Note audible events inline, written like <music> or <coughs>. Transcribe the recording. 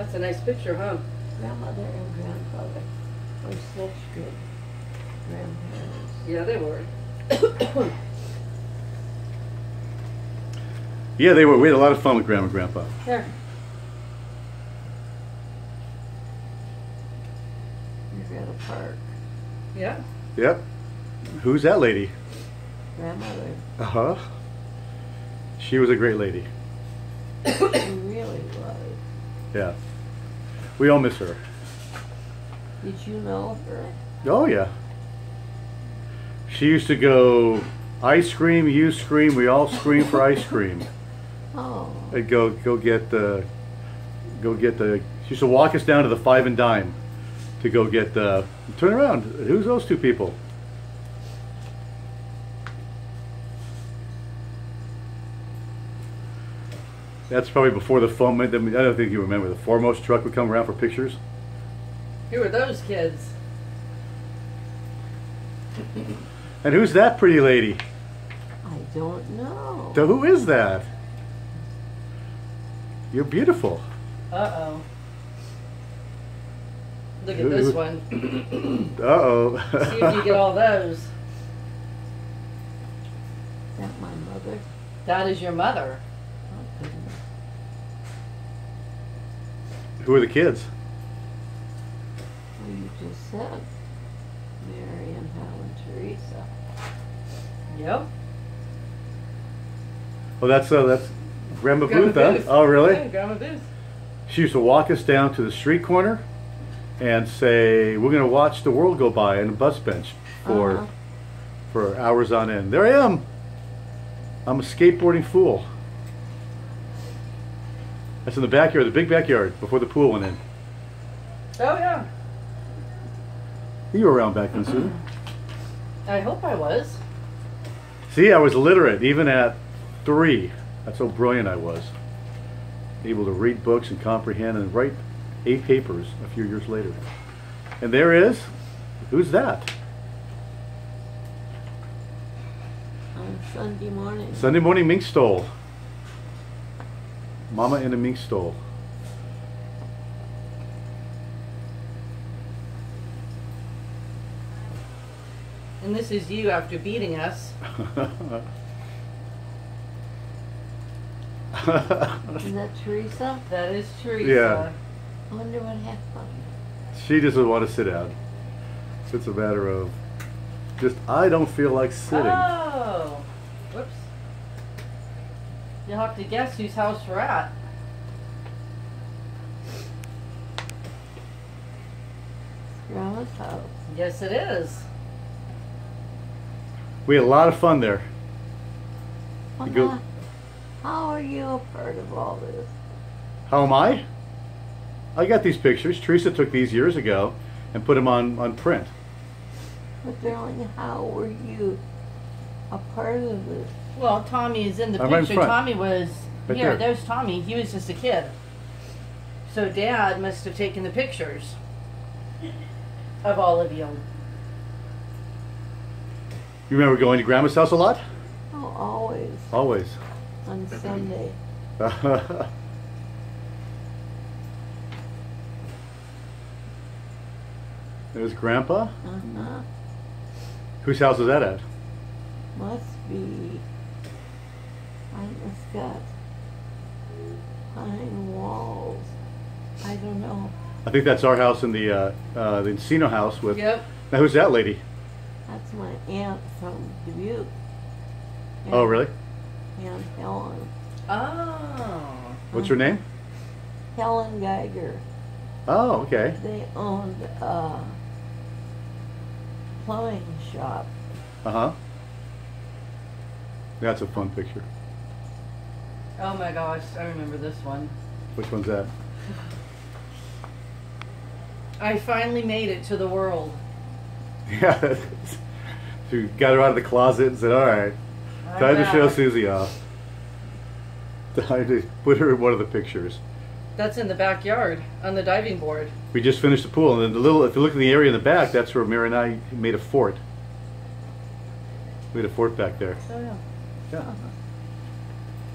That's a nice picture, huh? Grandmother and grandfather were such good grandparents. Yeah, they were. <coughs> Yeah, they were. We had a lot of fun with Grandma and Grandpa. Here. You're at a park. Yeah. Yep. Who's that lady? Grandmother Uh huh. She was a great lady. she really was. Yeah. We all miss her. Did you know her? Oh yeah. She used to go ice cream, you scream, we all scream for ice cream. Oh, I'd go go get the go get the she used to walk us down to the five and dime to go get the turn around. Who's those two people? That's probably before the phone. I don't think you remember the foremost truck would come around for pictures. Who are those kids? And who's that pretty lady? I don't know. So who is that? You're beautiful. Uh oh. Look at this one. Uh oh. See if you get all those. Is that my mother? That is your mother. Oh, goodness. Who are the kids? Well, you just said Mary and Helen Theresa. Yep. Oh, that's uh, that's Grandma, Grandma Booth, huh? Oh, really? Yeah, Grandma Booth. She used to walk us down to the street corner and say, "We're going to watch the world go by on a bus bench for Uh-huh. for hours on end." There I am. I'm a skateboarding fool. That's in the backyard, the big backyard, before the pool went in. Oh yeah. You were around back then, Susan. I hope I was. See, I was literate even at three. That's how brilliant I was. Able to read books and comprehend and write eight papers a few years later. And there is, who's that? On Sunday morning. Sunday morning mink stole. Mama in a mink stole. And this is you after beating us. <laughs> Is that Theresa? That is Theresa. Yeah. I wonder what happened. she doesn't want to sit down. It's a matter of just, I don't feel like sitting. Oh. Whoops. You'll have to guess whose house we're at. Grandma's house. Yes, it is. We had a lot of fun there. Well, go- now, how are you a part of all this? How am I? I got these pictures. Theresa took these years ago and put them on, on print. But darling, how were you a part of it. Well, Tommy is in the I'm right in picture. front. Tommy was Right here. there. There's Tommy. He was just a kid. So Dad must have taken the pictures of all of you. You remember going to Grandma's house a lot? Oh, always Always. on Sunday. <laughs> There's Grandpa. Uh-huh. Whose house is that at? Must be. I just got pine walls. I don't know. I think that's our house in the uh, uh, the Encino house with. Yep. Now who's that lady? That's my aunt from Dubuque. Oh, really? Aunt Helen. Oh. What's her name? Helen Geiger. Oh, okay. They owned a plumbing shop. Uh huh. That's a fun picture. Oh my gosh, I remember this one. Which one's that? <laughs> I finally made it to the world. <laughs> Yeah. she got her out of the closet and said, "All right, I'm time to show. Susie off." <laughs> Time to put her in one of the pictures. That's in the backyard on the diving board. We just finished the pool, and then the little. If you look in the area in the back, that's where Mary and I made a fort. We had a fort back there. Oh yeah. 这样啊